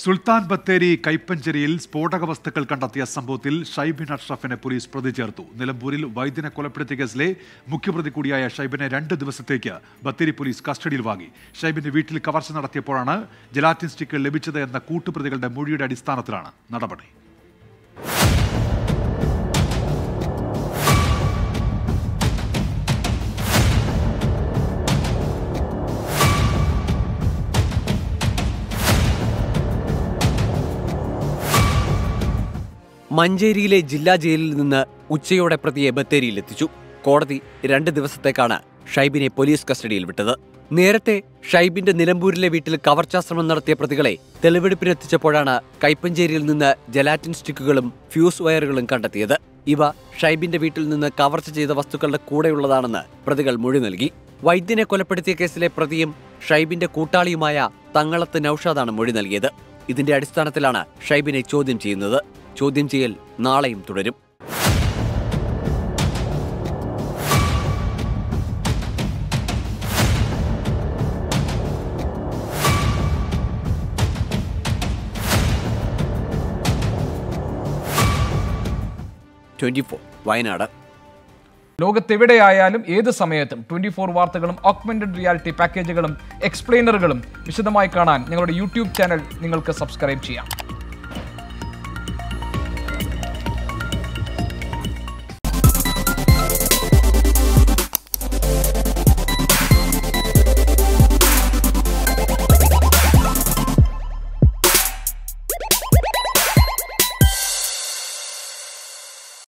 സുൽത്താൻ ബത്തേരി കൈപ്പഞ്ചേരിയിൽ സ്ഫോടക വസ്തുക്കൾ കണ്ടെത്തിയ സംഭവത്തിൽ ഷൈബിൻ അഷ്റഫിനെ പോലീസ് പ്രതി ചേർത്തു നിലമ്പൂരിൽ വൈദ്യനെ കൊലപ്പെടുത്തിയ കേസിലെ മുഖ്യപ്രതി കൂടിയായ ഷൈബിനെ രണ്ട് ദിവസത്തേക്ക് ബത്തേരി പോലീസ് കസ്റ്റഡിയിൽ വാങ്ങി. ഷൈബിന്റെ വീട്ടിൽ കവർച്ച നടത്തിയപ്പോഴാണ് ജലാറ്റിൻ സ്റ്റിക്ക് ലഭിച്ചത് എന്ന കൂട്ടുപ്രതികളുടെ മൊഴിയുടെ അടിസ്ഥാനത്തിലാണ് നടപടി. മഞ്ചേരിയിലെ ജില്ലാ ജയിലിൽ നിന്ന് ഉച്ചയോടെ പ്രതിയെ ബത്തേരിയിലെത്തിച്ചു കോടതി രണ്ട് ദിവസത്തേക്കാണ് ഷൈബിനെ പോലീസ് കസ്റ്റഡിയിൽ വിട്ടത്. നേരത്തെ ഷൈബിന്റെ നിലമ്പൂരിലെ വീട്ടിൽ കവർച്ചാശ്രമം നടത്തിയ പ്രതികളെ തെളിവെടുപ്പിനെത്തിച്ചപ്പോഴാണ് കൈപ്പഞ്ചേരിയിൽ നിന്ന് ജലാറ്റിൻ സ്റ്റിക്കുകളും ഫ്യൂസ് വയറുകളും കണ്ടെത്തിയത്. ഇവ ഷൈബിന്റെ വീട്ടിൽ നിന്ന് കവർച്ച ചെയ്ത വസ്തുക്കളുടെ കൂടെയുള്ളതാണെന്ന് പ്രതികൾ മൊഴി നൽകി. വൈദ്യനെ കൊലപ്പെടുത്തിയ കേസിലെ പ്രതിയും ഷൈബിന്റെ കൂട്ടാളിയുമായ തങ്ങളത്ത് നൌഷാദാണ് മൊഴി നൽകിയത്. ഇതിന്റെ അടിസ്ഥാനത്തിലാണ് ഷൈബിനെ ചോദ്യം ചെയ്യുന്നത്. ചോദ്യം ചെയ്യൽ നാളെയും തുടരും. Twenty four Wayanad. ലോകത്തെവിടെയായാലും ഏത് സമയത്തും ട്വന്റി ഫോർ വാർത്തകളും ഓഗ്മെന്റഡ് റിയാലിറ്റി പാക്കേജുകളും എക്സ്പ്ലെയിനറുകളും വിശദമായി കാണാൻ ഞങ്ങളുടെ യൂട്യൂബ് ചാനൽ നിങ്ങൾക്ക് സബ്സ്ക്രൈബ് ചെയ്യാം.